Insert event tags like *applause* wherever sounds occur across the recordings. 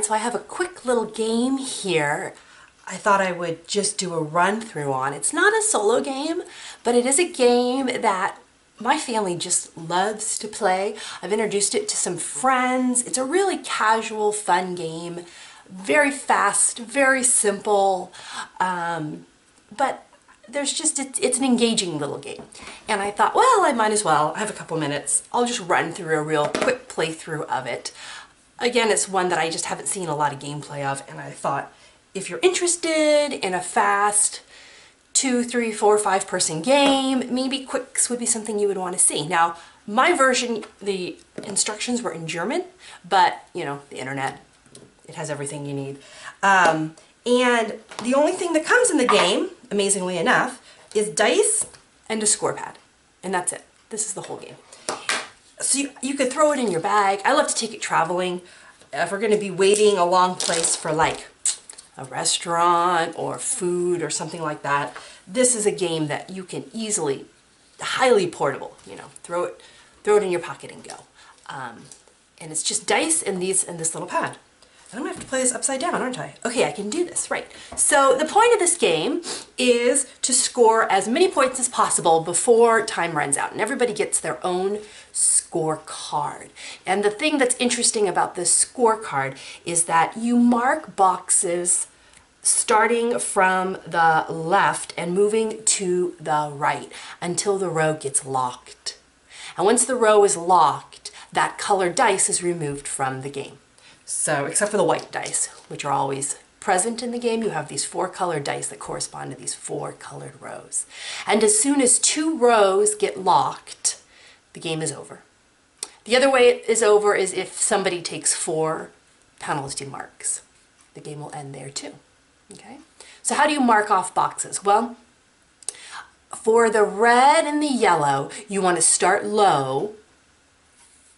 right, so I have a quick little game here. I thought I would just do a run through on. It's not a solo game, but it is a game that my family just loves to play. I've introduced it to some friends. It's a really casual, fun game. Very fast, very simple, um, but there's just, it's, it's an engaging little game. And I thought, well, I might as well. I have a couple minutes. I'll just run through a real quick playthrough of it. Again, it's one that I just haven't seen a lot of gameplay of, and I thought if you're interested in a fast two, three, four, five person game, maybe Qwixx would be something you would want to see. Now, my version, the instructions were in German, but you know, the internet, it has everything you need. Um, and the only thing that comes in the game, amazingly enough, is dice and a score pad. And that's it. This is the whole game. So you, you could throw it in your bag. I love to take it traveling. If we're going to be waiting a long place for like a restaurant or food or something like that, this is a game that you can easily, highly portable, you know, throw it, throw it in your pocket and go. Um, and it's just dice and these and this little pad. I'm gonna have to play this upside down, aren't I? Okay, I can do this, right. So the point of this game is to score as many points as possible before time runs out. And everybody gets their own scorecard. And the thing that's interesting about this scorecard is that you mark boxes starting from the left and moving to the right until the row gets locked. And once the row is locked, that colored dice is removed from the game. So, except for the white dice, which are always present in the game, you have these four colored dice that correspond to these four colored rows. And as soon as two rows get locked, the game is over. The other way it is over is if somebody takes four penalty marks. The game will end there too. Okay? So how do you mark off boxes? Well, for the red and the yellow, you want to start low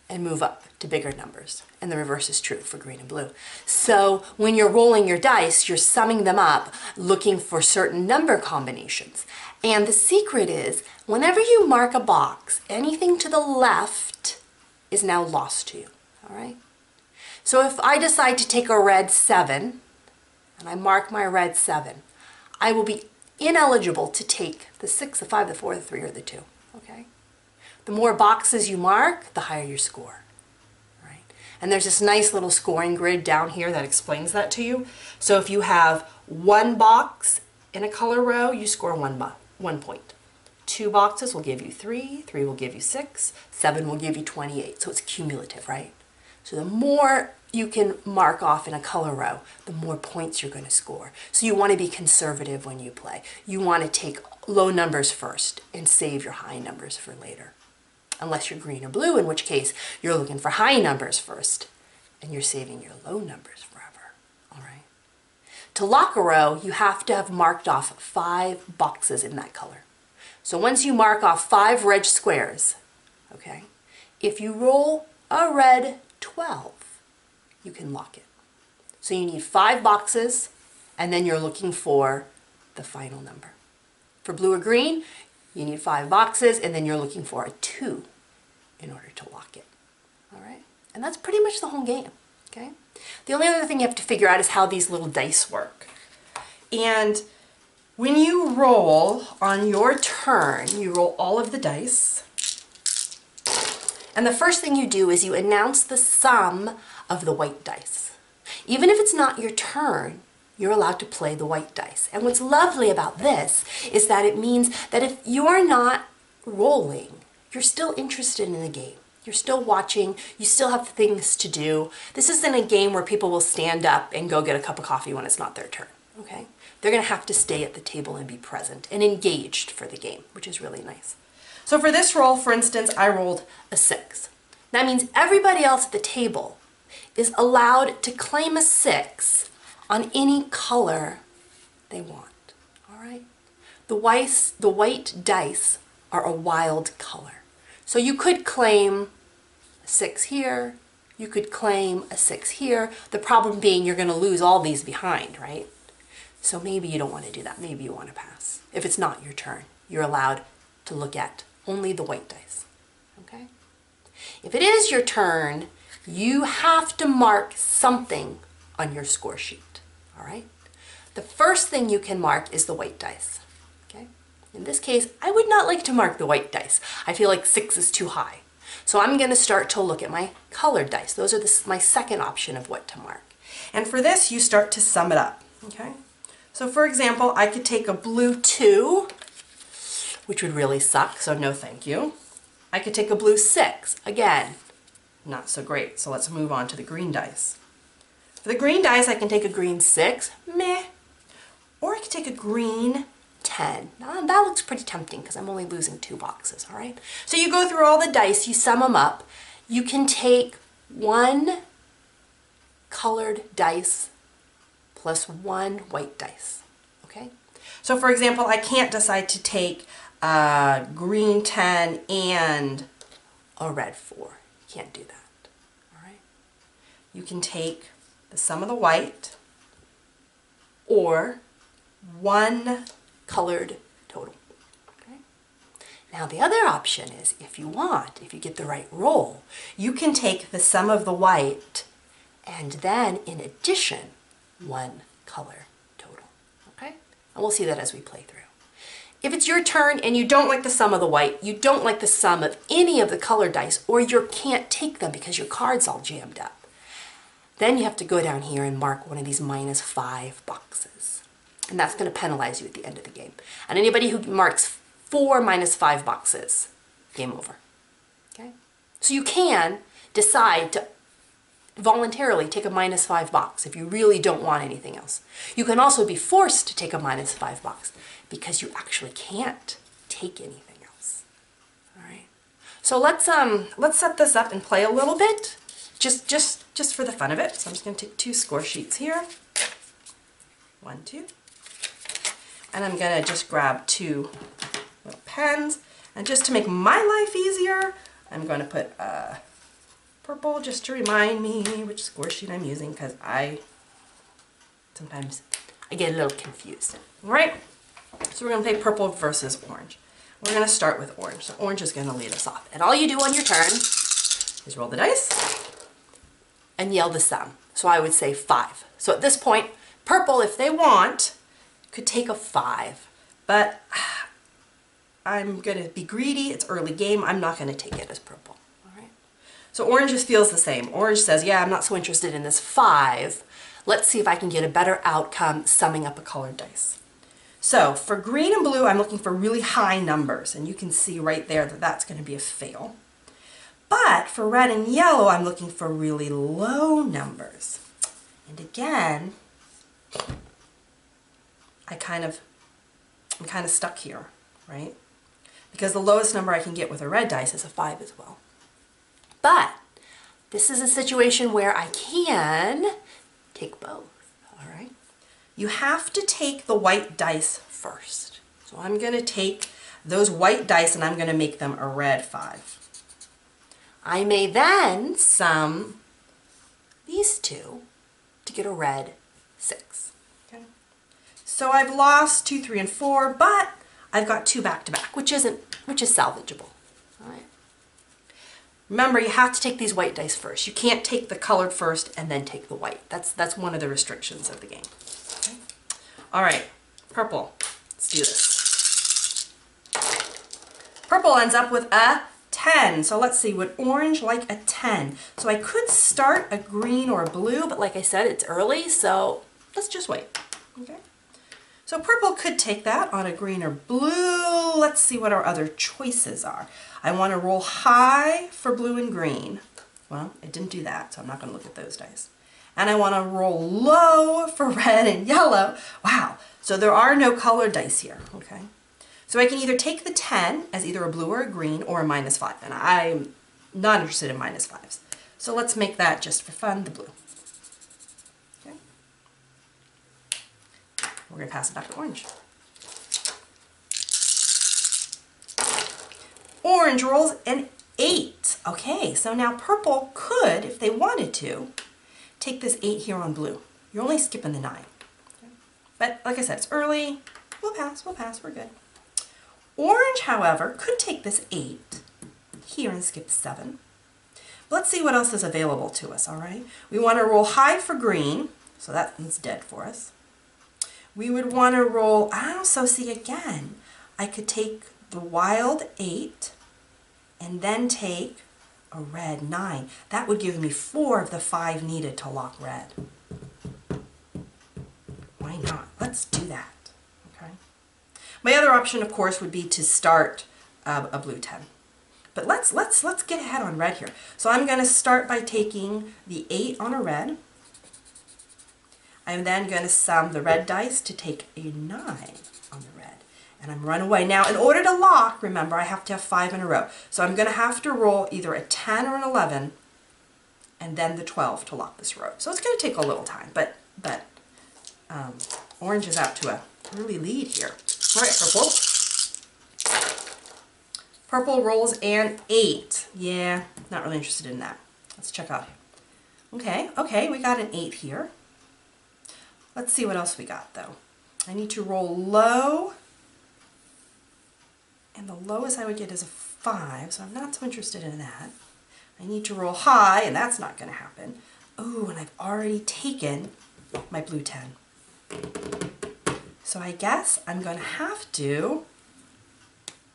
and move up to bigger numbers. And the reverse is true for green and blue. So when you're rolling your dice, you're summing them up, looking for certain number combinations. And the secret is, whenever you mark a box, anything to the left is now lost to you, all right? So if I decide to take a red seven, and I mark my red seven, I will be ineligible to take the six, the five, the four, the three, or the two, okay? The more boxes you mark, the higher your score. And there's this nice little scoring grid down here that explains that to you. So if you have one box in a color row, you score one, one point. Two boxes will give you three, three will give you six, seven will give you 28. So it's cumulative, right? So the more you can mark off in a color row, the more points you're going to score. So you want to be conservative when you play. You want to take low numbers first and save your high numbers for later unless you're green or blue, in which case you're looking for high numbers first and you're saving your low numbers forever. All right. To lock a row, you have to have marked off five boxes in that color. So once you mark off five red squares, okay, if you roll a red 12, you can lock it. So you need five boxes and then you're looking for the final number. For blue or green, you need five boxes and then you're looking for a two in order to lock it. All right? And that's pretty much the whole game, okay? The only other thing you have to figure out is how these little dice work. And when you roll on your turn, you roll all of the dice. And the first thing you do is you announce the sum of the white dice. Even if it's not your turn, you're allowed to play the white dice. And what's lovely about this is that it means that if you're not rolling, you're still interested in the game. You're still watching, you still have things to do. This isn't a game where people will stand up and go get a cup of coffee when it's not their turn, okay? They're gonna have to stay at the table and be present and engaged for the game, which is really nice. So for this roll, for instance, I rolled a six. That means everybody else at the table is allowed to claim a six on any color they want, all right? The white, the white dice are a wild color. So you could claim a six here, you could claim a six here. The problem being you're gonna lose all these behind, right? So maybe you don't wanna do that. Maybe you wanna pass. If it's not your turn, you're allowed to look at only the white dice, okay? If it is your turn, you have to mark something on your score sheet, all right? The first thing you can mark is the white dice? In this case, I would not like to mark the white dice. I feel like six is too high. So I'm gonna start to look at my colored dice. Those are the, my second option of what to mark. And for this, you start to sum it up, okay? So for example, I could take a blue two, which would really suck, so no thank you. I could take a blue six, again, not so great. So let's move on to the green dice. For the green dice, I can take a green six, meh. Or I could take a green 10. Now, that looks pretty tempting because I'm only losing two boxes, all right? So you go through all the dice, you sum them up. You can take one colored dice plus one white dice, okay? So for example, I can't decide to take a green 10 and a red 4. You Can't do that, all right? You can take the sum of the white or one colored total. Okay? Now the other option is if you want, if you get the right roll, you can take the sum of the white and then in addition, one color total. Okay? And we'll see that as we play through. If it's your turn and you don't like the sum of the white, you don't like the sum of any of the colored dice, or you can't take them because your card's all jammed up, then you have to go down here and mark one of these minus five boxes. And that's going to penalize you at the end of the game. And anybody who marks four minus five boxes, game over. Okay? So you can decide to voluntarily take a minus five box if you really don't want anything else. You can also be forced to take a minus five box because you actually can't take anything else. All right. So let's um let's set this up and play a little bit, just just just for the fun of it. So I'm just going to take two score sheets here. One, two. And I'm to just grab two little pens. And just to make my life easier, I'm to put uh, purple just to remind me which score sheet I'm using because I sometimes I get a little confused. All right? So we're to play purple versus orange. We're to start with orange. So orange is to lead us off. And all you do on your turn is roll the dice and yell the sum. So I would say five. So at this point, purple, if they want, could take a five. But I'm going to be greedy. It's early game. I'm not going to take it as purple. All right. So orange just feels the same. Orange says, yeah, I'm not so interested in this five. Let's see if I can get a better outcome summing up a colored dice. So for green and blue, I'm looking for really high numbers. And you can see right there that that's going to be a fail. But for red and yellow, I'm looking for really low numbers. And again, I kind of, I'm kind of stuck here, right? Because the lowest number I can get with a red dice is a five as well. But this is a situation where I can take both, all right? You have to take the white dice first. So I'm going to take those white dice and I'm going to make them a red five. I may then sum these two to get a red six. So I've lost two, three, and four, but I've got two back to back, which isn't, which is salvageable. All right. Remember, you have to take these white dice first. You can't take the colored first and then take the white. That's that's one of the restrictions of the game. Okay. All right, purple. Let's do this. Purple ends up with a 10. So let's see, would orange like a 10? So I could start a green or a blue, but like I said, it's early, so let's just wait. Okay. So purple could take that on a green or blue. Let's see what our other choices are. I want to roll high for blue and green. Well, it didn't do that, so I'm not going to look at those dice. And I want to roll low for *laughs* red and yellow. Wow, so there are no colored dice here, okay? So I can either take the 10 as either a blue or a green or a minus 5, and I'm not interested in minus 5s. So let's make that just for fun, the blue. We're going to pass it back to orange. Orange rolls an 8. Okay, so now purple could, if they wanted to, take this 8 here on blue. You're only skipping the 9. Okay. But like I said, it's early. We'll pass, we'll pass, we're good. Orange, however, could take this 8 here and skip 7. Let's see what else is available to us, all right? We want to roll high for green, So that one's dead for us. We would want to roll, oh, so see again, I could take the wild 8 and then take a red 9. That would give me 4 of the 5 needed to lock red. Why not? Let's do that. Okay. My other option, of course, would be to start uh, a blue 10. But let's let's let's get ahead on red here. So I'm going to start by taking the 8 on a red. I'm then going to sum the red dice to take a 9 on the red. And I'm run away. Now, in order to lock, remember, I have to have 5 in a row. So I'm going to have to roll either a 10 or an 11 and then the 12 to lock this row. So it's going to take a little time, but, but um, orange is out to a early lead here. All right, purple. Purple rolls an 8. Yeah, not really interested in that. Let's check out. Okay, okay, we got an 8 here. Let's see what else we got though. I need to roll low. And the lowest I would get is a 5, so I'm not so interested in that. I need to roll high, and that's not going to happen. Oh, and I've already taken my blue 10. So I guess I'm going to have to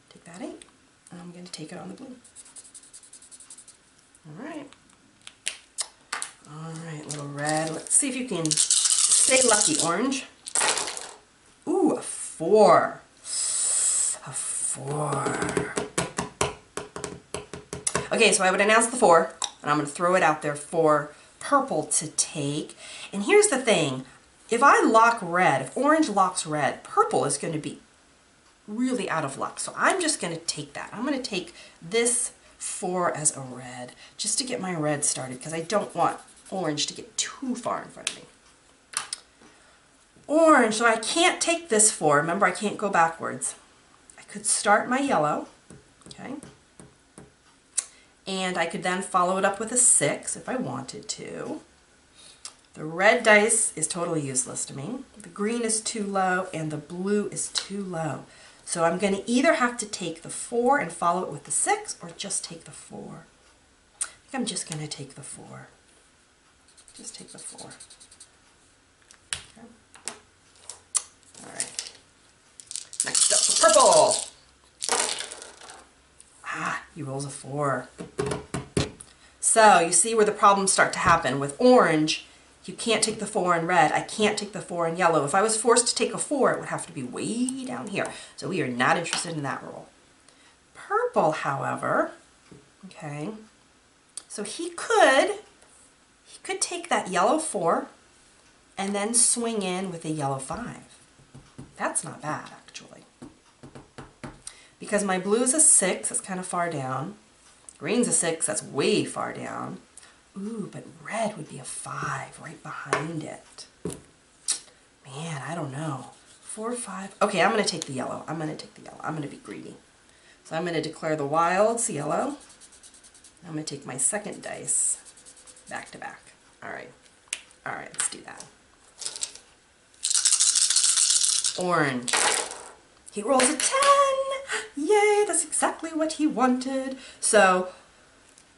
take that 8, and I'm going to take it on the blue. All right. All right, little red. Let's see if you can Stay lucky, orange. Ooh, a four. A four. Okay, so I would announce the four, and I'm going to throw it out there for purple to take. And here's the thing. If I lock red, if orange locks red, purple is going to be really out of luck. So I'm just going to take that. I'm going to take this four as a red, just to get my red started, because I don't want orange to get too far in front of me orange, so I can't take this four. Remember, I can't go backwards. I could start my yellow, okay? And I could then follow it up with a six if I wanted to. The red dice is totally useless to me. The green is too low and the blue is too low. So I'm going to either have to take the four and follow it with the six or just take the four. I think I'm just going to take the four. Just take the four. Next up, purple. Ah, he rolls a four. So you see where the problems start to happen. With orange, you can't take the four in red. I can't take the four in yellow. If I was forced to take a four, it would have to be way down here. So we are not interested in that roll. Purple, however, okay, so he could, he could take that yellow four and then swing in with a yellow five. That's not bad, actually. Because my blue is a 6, that's kind of far down. Green's a 6, that's way far down. Ooh, but red would be a 5 right behind it. Man, I don't know. 4, 5. Okay, I'm going to take the yellow. I'm going to take the yellow. I'm going to be greedy. So I'm going to declare the wilds yellow. I'm going to take my second dice back to back. All right. All right, let's do that orange. He rolls a 10. Yay, that's exactly what he wanted. So,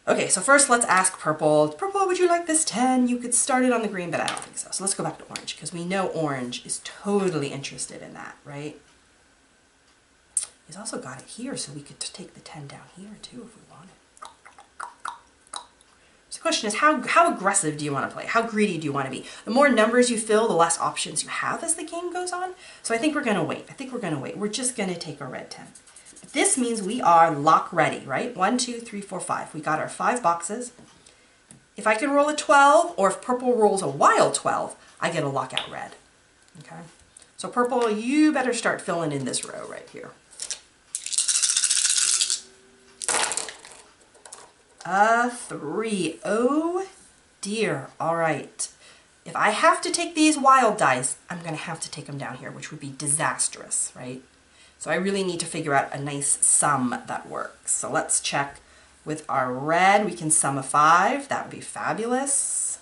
okay, so first let's ask purple. Purple, would you like this 10? You could start it on the green, but I don't think so. So let's go back to orange because we know orange is totally interested in that, right? He's also got it here, so we could take the 10 down here too if we wanted the question is how, how aggressive do you want to play? How greedy do you want to be? The more numbers you fill, the less options you have as the game goes on. So I think we're going to wait. I think we're going to wait. We're just going to take a red 10. This means we are lock ready, right? One, two, three, four, five. We got our five boxes. If I can roll a 12, or if purple rolls a wild 12, I get a lockout red. Okay? So purple, you better start filling in this row right here. A three. Oh dear. All right. If I have to take these wild dice, I'm going to have to take them down here, which would be disastrous, right? So I really need to figure out a nice sum that works. So let's check with our red. We can sum a five. That would be fabulous.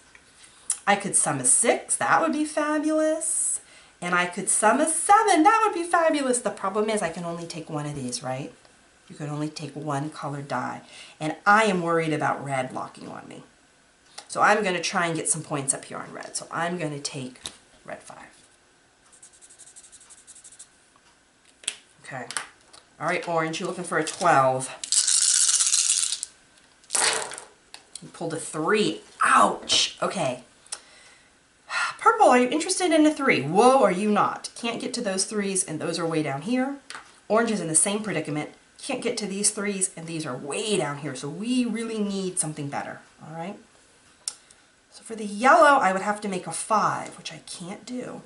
I could sum a six. That would be fabulous. And I could sum a seven. That would be fabulous. The problem is I can only take one of these, right? You can only take one colored die. And I am worried about red locking on me. So I'm going to try and get some points up here on red. So I'm going to take red 5. Okay. All right, orange, you're looking for a 12. You pulled a 3. Ouch. Okay. *sighs* Purple, are you interested in a 3? Whoa, are you not? Can't get to those 3s, and those are way down here. Orange is in the same predicament. Can't get to these 3s, and these are way down here. So we really need something better. All right. So for the yellow, I would have to make a 5, which I can't do.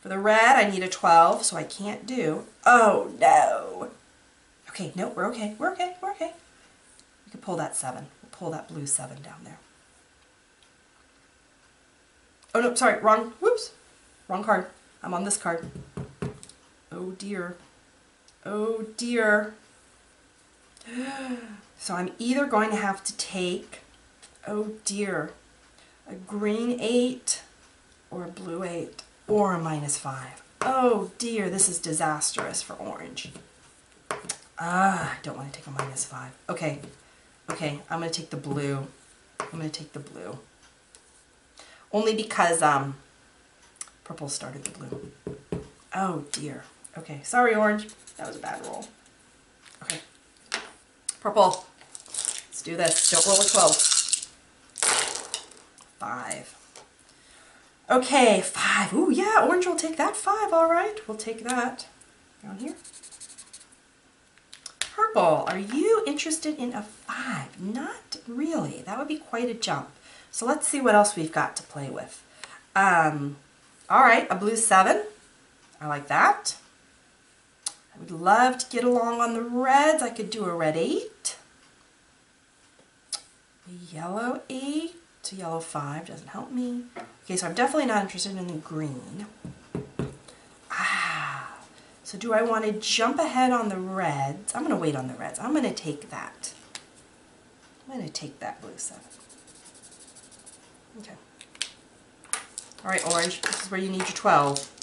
For the red, I need a 12, so I can't do. Oh, no. Okay, no, we're okay. We're okay. We're okay. We can pull that 7. We'll pull that blue 7 down there. Oh, no, sorry, wrong. Whoops. Wrong card. I'm on this card. Oh, dear. Oh, dear. So I'm either going to have to take, oh, dear, a green 8 or a blue 8 or a minus 5. Oh dear, this is disastrous for orange. Ah, I don't want to take a minus 5. Okay, okay, I'm going to take the blue. I'm going to take the blue. Only because um, purple started the blue. Oh dear. Okay, sorry orange. That was a bad roll. Okay. Purple. Let's do this. Don't roll a 12. Five. Okay, five. Ooh, yeah, orange will take that five, all right. We'll take that. Down here. Purple, are you interested in a five? Not really. That would be quite a jump. So let's see what else we've got to play with. Um, all right, a blue seven. I like that. Would love to get along on the reds. I could do a red eight. A yellow eight to yellow 5 doesn't help me. Okay, so I'm definitely not interested in the green. Ah, so do I want to jump ahead on the reds? I'm going to wait on the reds. I'm going to take that. I'm going to take that blue 7. Okay. All right, orange, this is where you need your 12.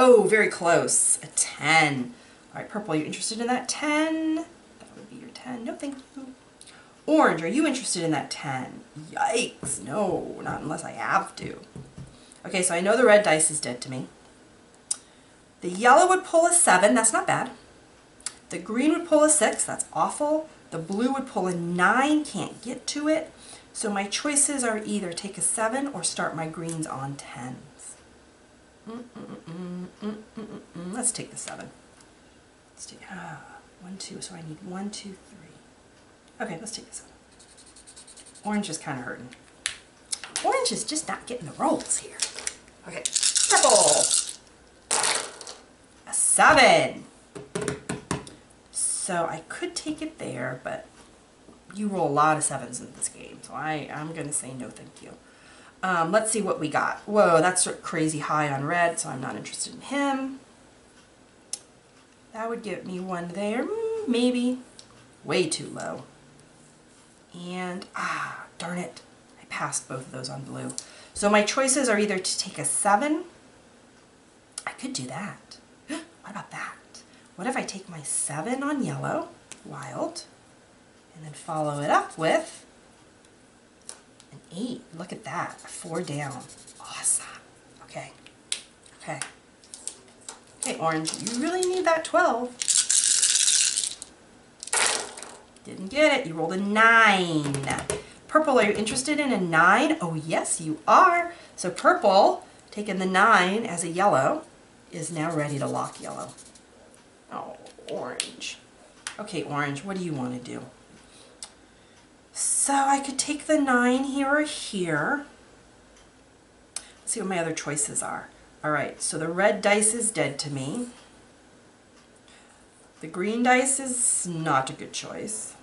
Oh, very close. A 10. All right, purple, you interested in that 10? That would be your 10. No, thank you. Orange, are you interested in that 10? Yikes, no, not unless I have to. Okay, so I know the red dice is dead to me. The yellow would pull a 7, that's not bad. The green would pull a 6, that's awful. The blue would pull a 9, can't get to it. So my choices are either take a 7 or start my greens on 10s. Mm -mm -mm, Let's take the 7. Let's take, ah, 1, 2, so I need one, two, three. Okay, let's take this one. Orange is kind of hurting. Orange is just not getting the rolls here. Okay, purple. A seven. So I could take it there, but you roll a lot of sevens in this game, so I, I'm going to say no thank you. Um, let's see what we got. Whoa, that's crazy high on red, so I'm not interested in him. That would get me one there, mm, maybe. Way too low. And, ah, darn it, I passed both of those on blue. So my choices are either to take a 7, I could do that. *gasps* what about that? What if I take my 7 on yellow, wild, and then follow it up with an 8. Look at that, 4 down. Awesome. Okay, okay. Okay, orange, you really need that 12. Didn't get it. You rolled a 9. Purple, are you interested in a 9? Oh, yes, you are. So purple, taking the 9 as a yellow, is now ready to lock yellow. Oh, orange. Okay, orange, what do you want to do? So I could take the 9 here or here. Let's see what my other choices are. All right, so the red dice is dead to me. The green dice is not a good choice.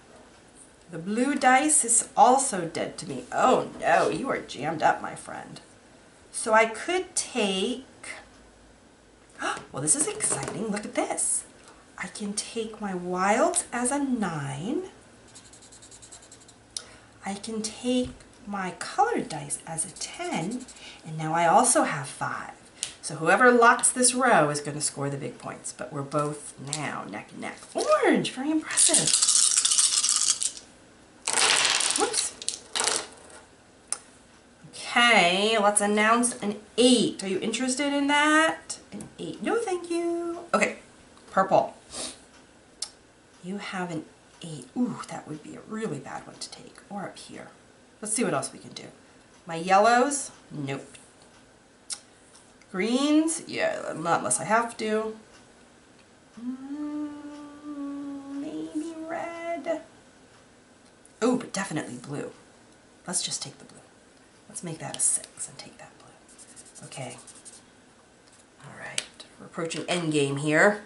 The blue dice is also dead to me. Oh no, you are jammed up, my friend. So I could take, *gasps* well this is exciting, look at this. I can take my wilds as a 9. I can take my colored dice as a 10, and now I also have 5. So whoever locks this row is going to score the big points, but we're both now neck and neck. Orange, very impressive. Whoops. Okay, let's announce an 8. Are you interested in that? An 8. No, thank you. Okay, purple. You have an eight. Ooh, that would be a really bad one to take. Or up here. Let's see what else we can do. My yellows? Nope. Greens? Yeah, not unless I have to. Mm, maybe red. Oh, but definitely blue. Let's just take the blue. Let's make that a six and take that blue. Okay. All right. We're approaching end game here.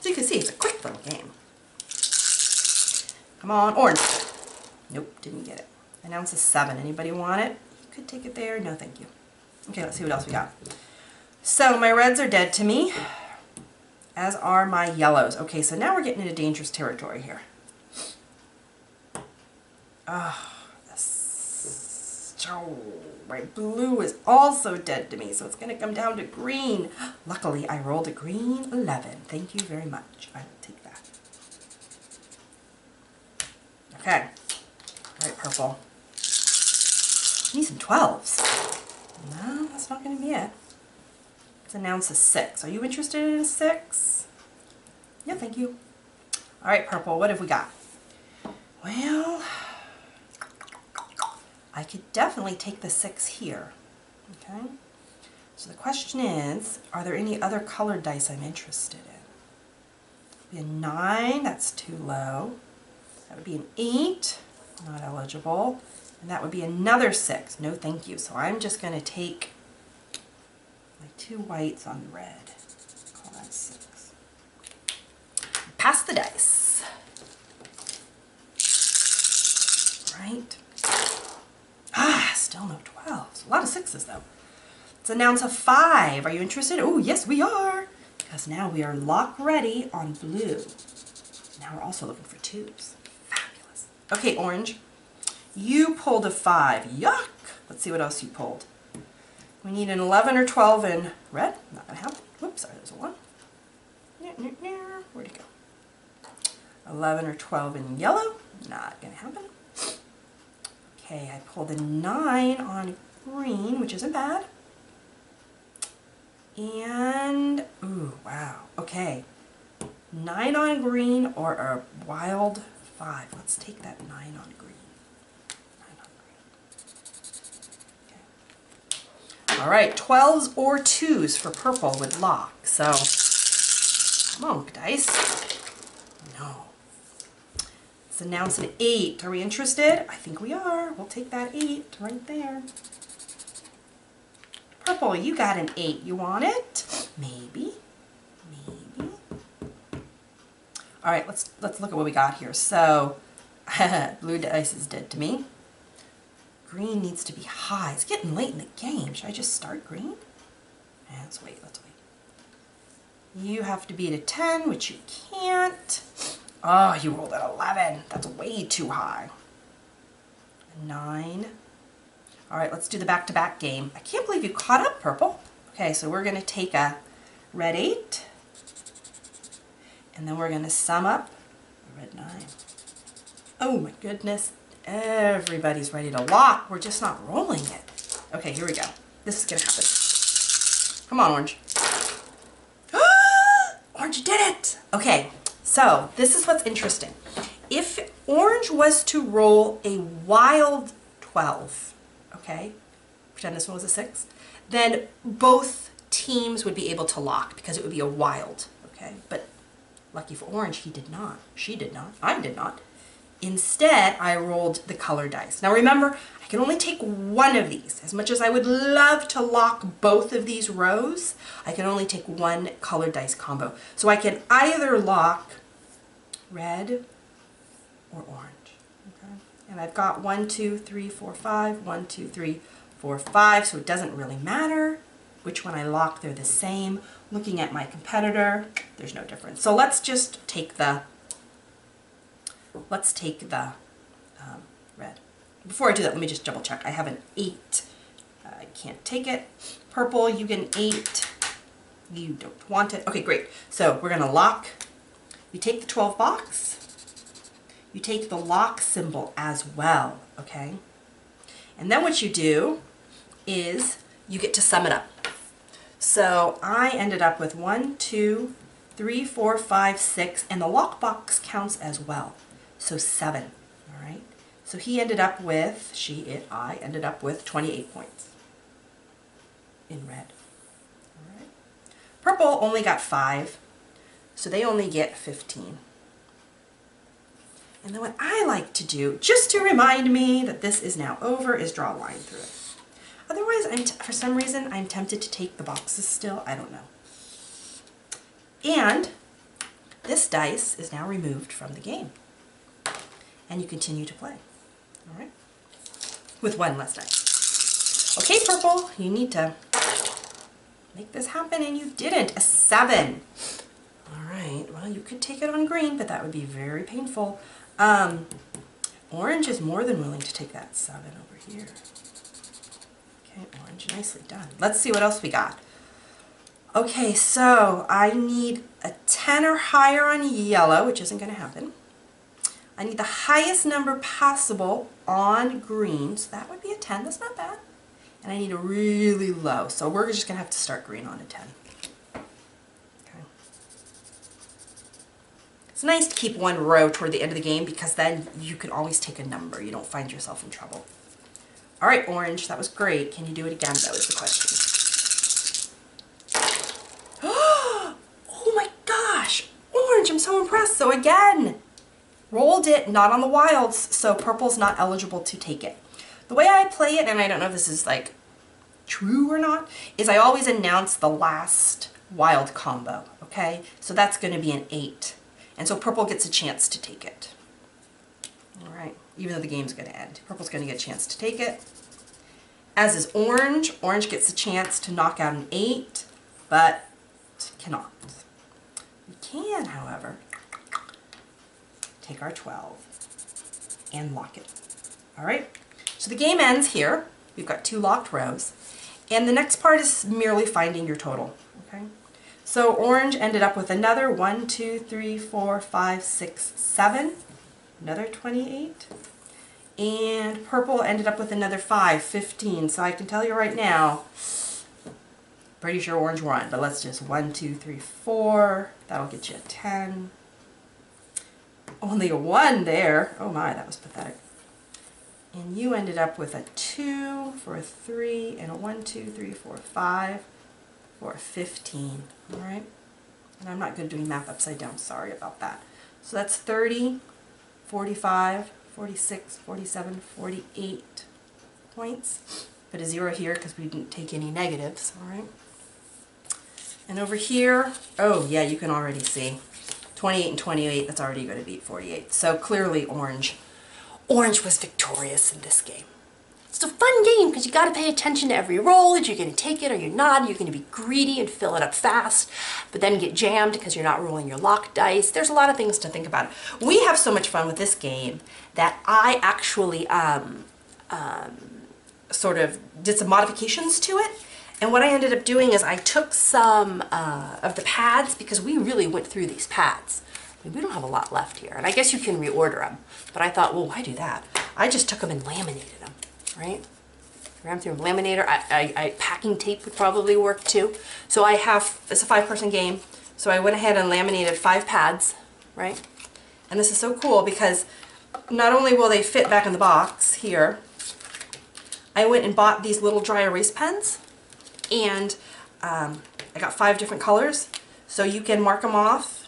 So you can see it's a quick little game. Come on, orange. Nope, didn't get it. Announce a seven. Anybody want it? You could take it there. No, thank you. Okay, let's see what else we got. So my reds are dead to me, as are my yellows. Okay, so now we're getting into dangerous territory here. Ah, oh, my blue is also dead to me, so it's going to come down to green. Luckily, I rolled a green 11. Thank you very much. I will take that. Okay. All right, purple. Need some 12s. No, that's not going to be it. Let's announce a 6. Are you interested in a 6? No, thank you. All right, purple, what have we got? Well, I could definitely take the 6 here. Okay? So the question is, are there any other colored dice I'm interested in? Be a 9, that's too low. That would be an 8, not eligible. And that would be another 6. No thank you. So I'm just going to take my two whites on the red. Call that 6. Pass the dice. Right. Ah, still no 12s. A lot of 6s though. Let's announce a 5. Are you interested? Oh, yes we are. Because now we are lock ready on blue. Now we're also looking for 2s. Okay, orange. You pulled a 5. Yuck! Let's see what else you pulled. We need an 11 or 12 in red. Not going to happen. Whoops, sorry, there's a 1. Where'd it go? 11 or 12 in yellow. Not going to happen. Okay, I pulled a 9 on green, which isn't bad. And, ooh, wow. Okay. 9 on green or a wild five. Let's take that nine on green. Nine on green. Okay. All right, 12s or twos for purple with lock. So, come on, dice. No. Let's announce an eight. Are we interested? I think we are. We'll take that eight right there. Purple, you got an eight. You want it? Maybe. All right, let's let's look at what we got here. So, *laughs* blue dice is dead to me. Green needs to be high. It's getting late in the game. Should I just start green? Eh, let's wait, let's wait. You have to beat a 10, which you can't. Oh, you rolled an 11. That's way too high. A 9. All right, let's do the back-to-back -back game. I can't believe you caught up, Purple. Okay, so we're going to take a red 8 and then we're going to sum up red 9. Oh my goodness. Everybody's ready to lock. We're just not rolling it. Okay, here we go. This is going to happen. Come on, Orange. *gasps* orange did it! Okay, so this is what's interesting. If Orange was to roll a wild 12, okay, pretend this one was a 6, then both teams would be able to lock because it would be a wild, okay? But Lucky for Orange, he did not. She did not. I did not. Instead, I rolled the color dice. Now remember, I can only take one of these. As much as I would love to lock both of these rows, I can only take one color dice combo. So I can either lock red or orange. Okay? And I've got one, two, three, four, five, one, two, three, four, five, so it doesn't really matter which one I lock, they're the same. Looking at my competitor, there's no difference. So let's just take the, let's take the um, red. Before I do that, let me just double check. I have an eight. I can't take it. Purple, you get an eight. You don't want it. Okay, great. So we're gonna lock. You take the 12 box. You take the lock symbol as well, okay? And then what you do is you get to sum it up. So I ended up with one, two, three, four, five, six, and the lockbox counts as well. So seven, all right? So he ended up with, she, it, I, ended up with 28 points in red. All right. Purple only got five, so they only get 15. And then what I like to do, just to remind me that this is now over, is draw a line through it. Otherwise, I'm for some reason, I'm tempted to take the boxes still. I don't know. And this dice is now removed from the game. And you continue to play. All right? With one less dice. Okay, purple, you need to make this happen, and you didn't. A seven. All right, well, you could take it on green, but that would be very painful. Um, orange is more than willing to take that seven over here. Orange, nicely done. Let's see what else we got. Okay, so I need a 10 or higher on yellow, which isn't going to happen. I need the highest number possible on green, so that would be a 10, that's not bad. And I need a really low, so we're just going to have to start green on a 10. Okay. It's nice to keep one row toward the end of the game because then you can always take a number. You don't find yourself in trouble. All right, orange, that was great. Can you do it again? That was the question. *gasps* oh my gosh, orange, I'm so impressed. So again, rolled it, not on the wilds, so purple's not eligible to take it. The way I play it, and I don't know if this is like true or not, is I always announce the last wild combo, okay? So that's gonna be an eight. And so purple gets a chance to take it. All right, even though the game's gonna end. Purple's gonna get a chance to take it. As is orange. Orange gets a chance to knock out an eight, but cannot. We can, however, take our 12 and lock it. All right, so the game ends here. We've got two locked rows. And the next part is merely finding your total, okay? So orange ended up with another one, two, three, four, five, six, seven, another 28. And purple ended up with another 5, 15. So I can tell you right now, pretty sure orange won, but let's just 1, 2, 3, 4. That'll get you a 10. Only a 1 there. Oh my, that was pathetic. And you ended up with a 2 for a 3 and a 1, 2, 3, 4, 5 for a 15. All right? And I'm not good doing math upside down. Sorry about that. So that's 30, 45, 46, 47, 48 points. Put a zero here because we didn't take any negatives, all right? And over here, oh yeah, you can already see. 28 and 28, that's already going to beat 48. So clearly orange. Orange was victorious in this game. It's a fun game because you got to pay attention to every roll. That you're going to take it or you're not. You're going to be greedy and fill it up fast, but then get jammed because you're not rolling your lock dice. There's a lot of things to think about. We have so much fun with this game that I actually um, um, sort of did some modifications to it. And what I ended up doing is I took some uh, of the pads because we really went through these pads. I mean, we don't have a lot left here, and I guess you can reorder them. But I thought, well, why do that? I just took them and laminated them, right? Ran through laminator. I, I, I, packing tape would probably work too. So I have, it's a five person game. So I went ahead and laminated five pads, right? And this is so cool because not only will they fit back in the box here, I went and bought these little dry erase pens and um, I got five different colors so you can mark them off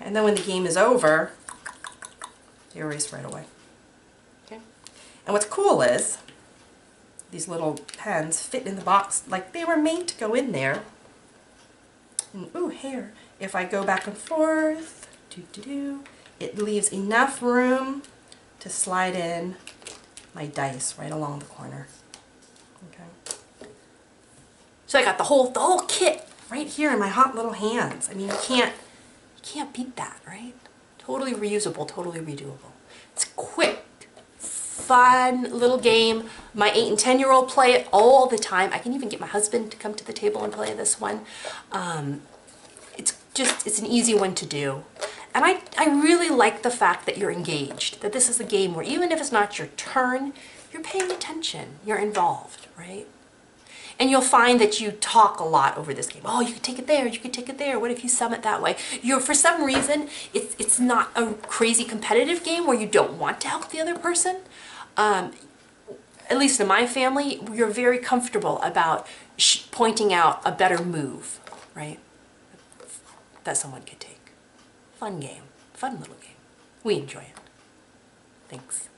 and then when the game is over they erase right away. Okay. And what's cool is these little pens fit in the box like they were made to go in there. And ooh, hair. If I go back and forth, doo -doo -doo, it leaves enough room to slide in my dice right along the corner. Okay. So I got the whole the whole kit right here in my hot little hands. I mean, you can't you can't beat that, right? Totally reusable, totally redoable. It's quick, fun little game. My 8 and 10 year old play it all the time. I can even get my husband to come to the table and play this one. Um, it's just, it's an easy one to do. And I, I really like the fact that you're engaged, that this is a game where even if it's not your turn, you're paying attention, you're involved, right? And you'll find that you talk a lot over this game. Oh, you could take it there, you could take it there. What if you sum it that way? You're for some reason, it's it's not a crazy competitive game where you don't want to help the other person. Um, at least in my family, we're very comfortable about pointing out a better move, right? That someone could take. Fun game, fun little game. We enjoy it. Thanks.